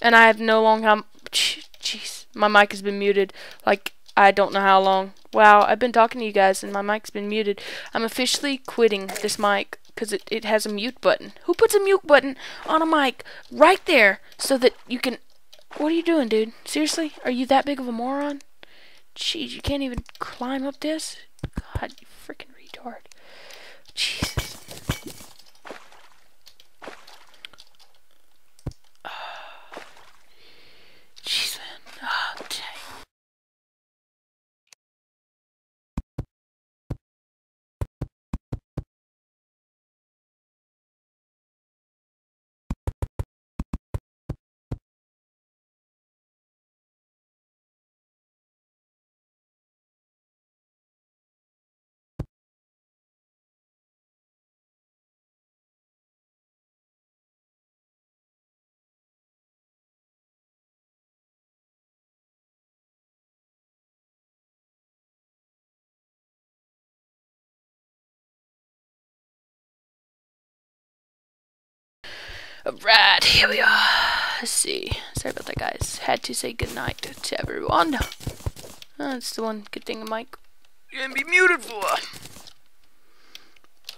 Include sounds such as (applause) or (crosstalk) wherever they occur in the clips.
and I have no long how. Jeez, my mic has been muted. Like I don't know how long. Wow, I've been talking to you guys and my mic's been muted. I'm officially quitting this mic because it, it has a mute button. Who puts a mute button on a mic right there so that you can. What are you doing, dude? Seriously? Are you that big of a moron? Jeez, you can't even climb up this? God, you freaking retard. Jesus. Alright, here we are. Let's see. Sorry about that, guys. Had to say goodnight to everyone. Oh, That's the one good thing, Mike. You're gonna be muted for.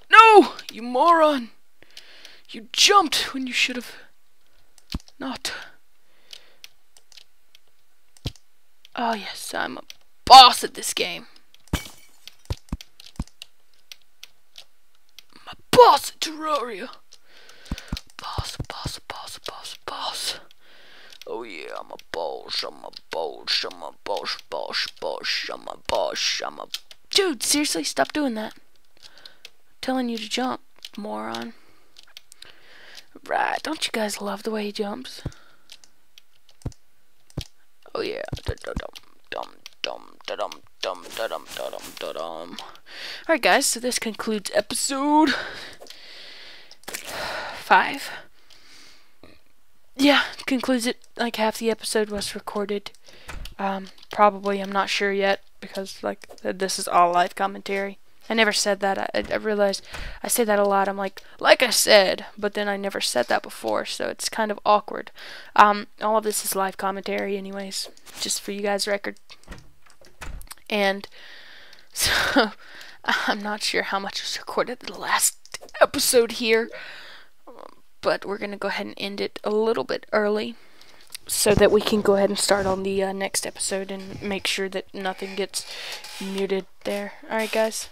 No! You moron! You jumped when you should have not. Oh, yes, I'm a boss at this game. I'm a boss at Terraria. Oh yeah, I'm a boss, I'm a boss, I'm a boss, boss, boss, I'm a boss, I'm a... Dude, seriously, stop doing that. I'm telling you to jump, moron. Right, don't you guys love the way he jumps? Oh yeah, dum dum dum dum dum dum dum dum dum. Alright guys, so this concludes episode five yeah, concludes it. Like half the episode was recorded. Um, probably, I'm not sure yet because like this is all live commentary. I never said that. I, I realized I say that a lot. I'm like, like I said, but then I never said that before, so it's kind of awkward. Um, all of this is live commentary, anyways, just for you guys' record. And (laughs) so (laughs) I'm not sure how much was recorded the last episode here but we're going to go ahead and end it a little bit early so that we can go ahead and start on the uh, next episode and make sure that nothing gets muted there. Alright, guys.